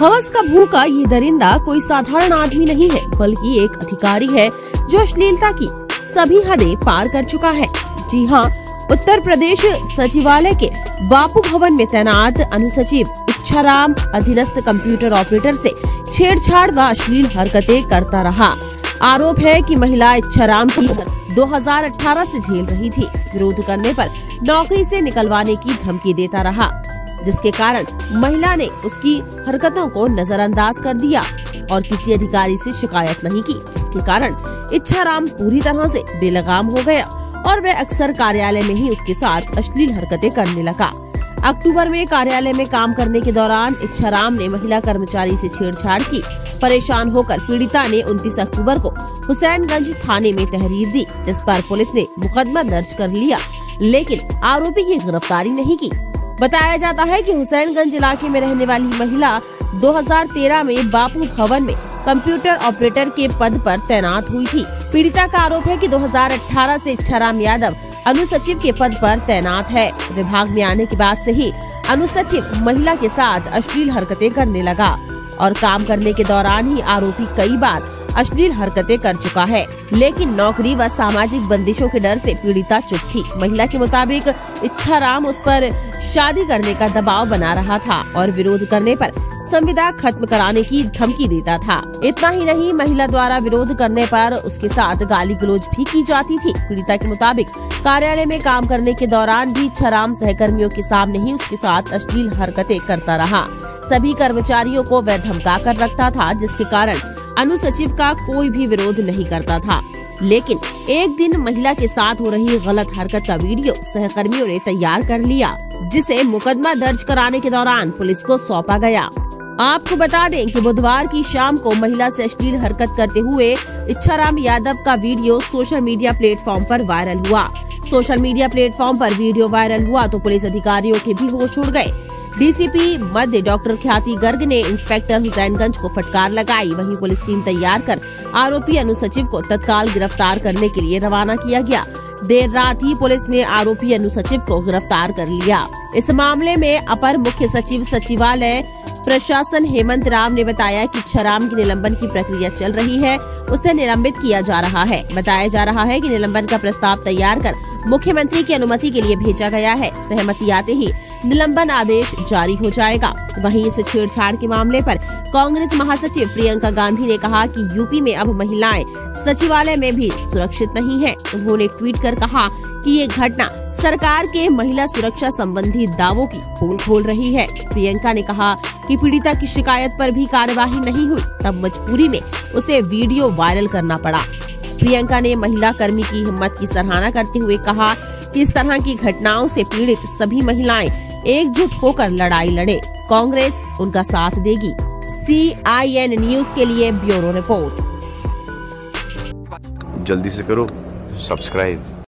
हवस का भूखा ये दरिंदा कोई साधारण आदमी नहीं है, बल्कि एक अधिकारी है, जो अश्लीलता की सभी हदें पार कर चुका है। जी हाँ उत्तर प्रदेश सचिवालय के बापू भवन में तैनात अनुसचिव इच्छाराम, अधीनस्थ कंप्यूटर ऑपरेटर से छेड़छाड़ व अश्लील हरकतें करता रहा। आरोप है कि महिला इच्छा इच्छाराम की 2018 से झेल रही थी। विरोध करने पर नौकरी से निकलवाने की धमकी देता रहा। जिसके कारण महिला ने उसकी हरकतों को नजरअंदाज कर दिया और किसी अधिकारी से शिकायत नहीं की, जिसके कारण इच्छाराम पूरी तरह से बेलगाम हो गया और वह अक्सर कार्यालय में ही उसके साथ अश्लील हरकतें करने लगा। अक्टूबर में कार्यालय में काम करने के दौरान इच्छाराम ने महिला कर्मचारी से छेड़छाड़ की। परेशान होकर पीड़िता ने 29 अक्टूबर को हुसैनगंज थाने में तहरीर दी, जिस पर पुलिस ने मुकदमा दर्ज कर लिया, लेकिन आरोपी की गिरफ्तारी नहीं की। बताया जाता है कि हुसैनगंज इलाके में रहने वाली महिला 2013 में बापू भवन में कंप्यूटर ऑपरेटर के पद पर तैनात हुई थी। पीड़िता का आरोप है कि 2018 से इच्छाराम यादव अनुसचिव के पद पर तैनात है। विभाग में आने के बाद से ही अनुसचिव महिला के साथ अश्लील हरकतें करने लगा और काम करने के दौरान ही आरोपी कई बार अश्लील हरकतें कर चुका है। लेकिन नौकरी व सामाजिक बंदिशों के डर से पीड़िता चुप थी। महिला के मुताबिक इच्छा राम उस पर शादी करने का दबाव बना रहा था और विरोध करने पर संविदा खत्म कराने की धमकी देता था। इतना ही नहीं, महिला द्वारा विरोध करने पर उसके साथ गाली गलोज भी की जाती थी। पीड़िता के मुताबिक कार्यालय में काम करने के दौरान भी छराम सहकर्मियों के सामने ही उसके साथ अश्लील हरकतें करता रहा। सभी कर्मचारियों को वह धमका कर रखता था, जिसके कारण अनुसचिव का कोई भी विरोध नहीं करता था। लेकिन एक दिन महिला के साथ हो रही गलत हरकत का वीडियो सहकर्मियों ने तैयार कर लिया, जिसे मुकदमा दर्ज कराने के दौरान पुलिस को सौंपा गया। आपको बता दें कि बुधवार की शाम को महिला से अश्लील हरकत करते हुए इच्छाराम यादव का वीडियो सोशल मीडिया प्लेटफॉर्म पर वायरल हुआ। सोशल मीडिया प्लेटफॉर्म पर वीडियो वायरल हुआ तो पुलिस अधिकारियों के भी होश उड़ गए। डीसीपी मध्य डॉक्टर ख्याति गर्ग ने इंस्पेक्टर हुसैनगंज को फटकार लगाई। वहीं पुलिस टीम तैयार कर आरोपी अनुसचिव को तत्काल गिरफ़्तार करने के लिए रवाना किया गया। देर रात ही पुलिस ने आरोपी अनुसचिव को गिरफ़्तार कर लिया। इस मामले में अपर मुख्य सचिव सचिवालय प्रशासन हेमंत राव ने बताया कि छराम की निलंबन की प्रक्रिया चल रही है। उसे निलंबित किया जा रहा है। बताया जा रहा है कि निलंबन का प्रस्ताव तैयार कर मुख्यमंत्री की अनुमति के लिए भेजा गया है। सहमति आते ही निलंबन आदेश जारी हो जाएगा। वहीं इस छेड़छाड़ के मामले पर कांग्रेस महासचिव प्रियंका गांधी ने कहा कि यूपी में अब महिलाएँ सचिवालय में भी सुरक्षित नहीं हैं। उन्होंने ट्वीट कर कहा कि ये घटना सरकार के महिला सुरक्षा संबंधी दावों की पोल खोल रही है। प्रियंका ने कहा कि पीड़िता की शिकायत पर भी कार्यवाही नहीं हुई, तब मजबूरी में उसे वीडियो वायरल करना पड़ा। प्रियंका ने महिला कर्मी की हिम्मत की सराहना करते हुए कहा इस तरह की घटनाओं से पीड़ित सभी महिलाएँ एकजुट होकर लड़ाई लड़े। कांग्रेस उनका साथ देगी। सी आई एन न्यूज़ के लिए ब्यूरो रिपोर्ट। जल्दी से करो। सब्सक्राइब।